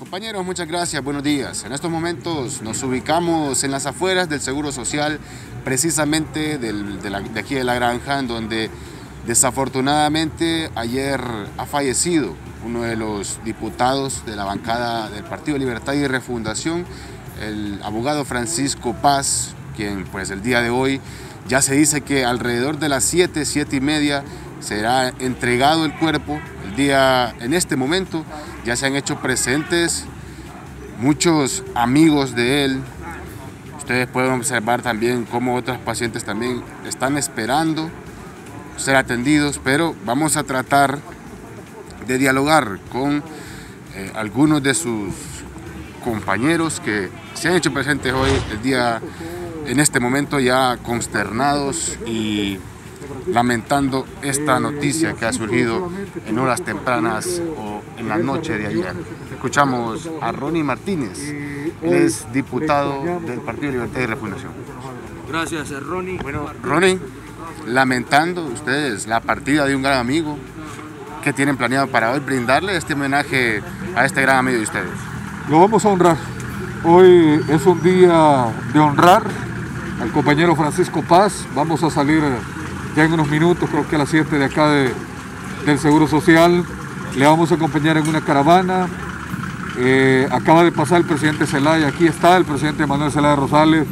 Compañeros, muchas gracias, buenos días. En estos momentos nos ubicamos en las afueras del Seguro Social, precisamente de, aquí de la granja, en donde desafortunadamente ayer ha fallecido uno de los diputados de la bancada del Partido Libertad y Refundación, el abogado Francisco Paz, quien pues el día de hoy ya se dice que alrededor de las 7, 7 y media será entregado el cuerpo. El día, en este momento, ya se han hecho presentes muchos amigos de él. Ustedes pueden observar también cómo otros pacientes también están esperando ser atendidos, pero vamos a tratar de dialogar con eh, algunos de sus compañeros que se han hecho presentes hoy, el día, en este momento ya consternados y lamentando esta noticia que ha surgido en horas tempranas o en la noche de ayer. Escuchamos a Ronnie Martínez, él es diputado del Partido Libertad y Refundación. Gracias, Ronnie. Bueno, Ronnie, lamentando ustedes la partida de un gran amigo, ¿qué tienen planeado para hoy brindarle este homenaje a este gran amigo de ustedes? Lo vamos a honrar. Hoy es un día de honrar al compañero Francisco Paz. Vamos a salir ya en unos minutos, creo que a las 7 de acá del Seguro Social. Le vamos a acompañar en una caravana. Eh, acaba de pasar el presidente Zelaya, aquí está el presidente Manuel Zelaya Rosales.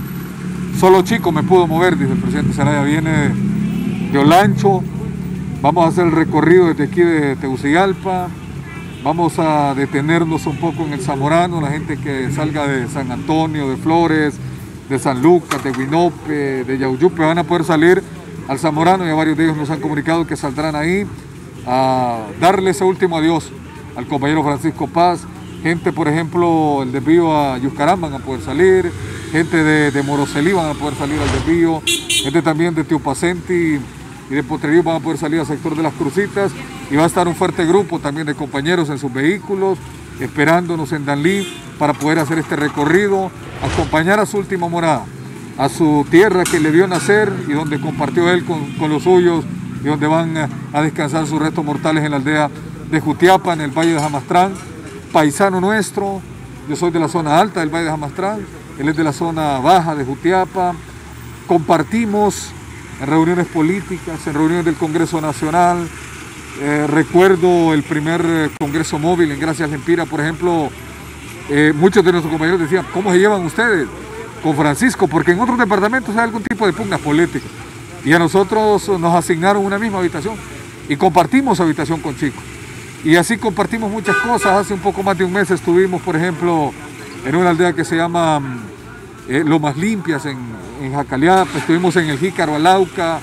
Solo chico me pudo mover, dice el presidente Zelaya, viene de Olancho. Vamos a hacer el recorrido desde aquí de Tegucigalpa. Vamos a detenernos un poco en el Zamorano, la gente que salga de San Antonio, de Flores, de San Lucas, de Huinope, de Yauyupe, van a poder salir al Zamorano y a varios de ellos nos han comunicado que saldrán ahí a darle ese último adiós al compañero Francisco Paz. Gente, por ejemplo, el desvío a Yuscarán van a poder salir, gente de, de Moroselí van a poder salir al desvío, gente también de Teopacenti y de Potrerío van a poder salir al sector de las Crucitas. Y va a estar un fuerte grupo también de compañeros en sus vehículos esperándonos en Danlí para poder hacer este recorrido, acompañar a su última morada a su tierra que le vio nacer y donde compartió él con, los suyos y donde van a, descansar sus restos mortales en la aldea de Jutiapa, en el Valle de Jamastrán, paisano nuestro, yo soy de la zona alta del Valle de Jamastrán, él es de la zona baja de Jutiapa, compartimos en reuniones políticas, en reuniones del Congreso Nacional, eh, recuerdo el primer eh, Congreso Móvil en Gracias Lempira, por ejemplo, eh, muchos de nuestros compañeros decían, ¿cómo se llevan ustedes? Con Francisco, porque en otros departamentos hay algún tipo de pugna política. Y a nosotros nos asignaron una misma habitación y compartimos habitación con chicos. Y así compartimos muchas cosas. Hace un poco más de un mes estuvimos, por ejemplo, en una aldea que se llama mm, eh, Lomas Limpias, en, en. Estuvimos en el Jícaro Alauca.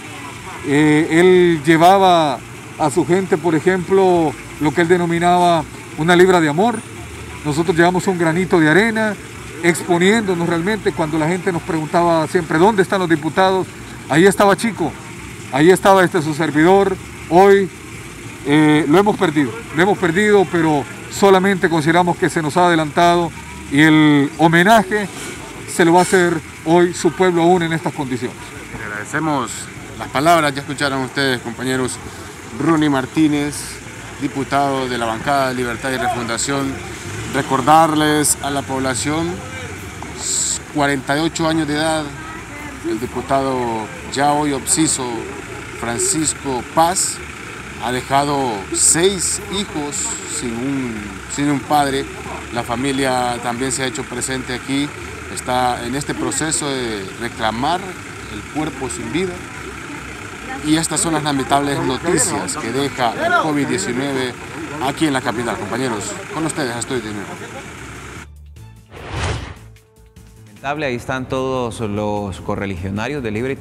Eh, él llevaba a su gente, por ejemplo, lo que él denominaba una libra de amor. Nosotros llevamos un granito de arena exponiéndonos realmente cuando la gente nos preguntaba siempre dónde están los diputados. Ahí estaba Chico, ahí estaba este su servidor. Hoy eh, lo hemos perdido, lo hemos perdido, pero solamente consideramos que se nos ha adelantado y el homenaje se lo va a hacer hoy su pueblo aún en estas condiciones. Le agradecemos las palabras, ya escucharon ustedes compañeros, Runi Martínez, diputado de la bancada de Libertad y Refundación, recordarles a la población 48 años de edad, el diputado ya hoy obsiso Francisco Paz ha dejado seis hijos sin un, sin un padre. La familia también se ha hecho presente aquí, está en este proceso de reclamar el cuerpo sin vida. Y estas son las lamentables noticias que deja el COVID-19 aquí en la capital. Compañeros, con ustedes estoy de nuevo. Ahí están todos los correligionarios de Libre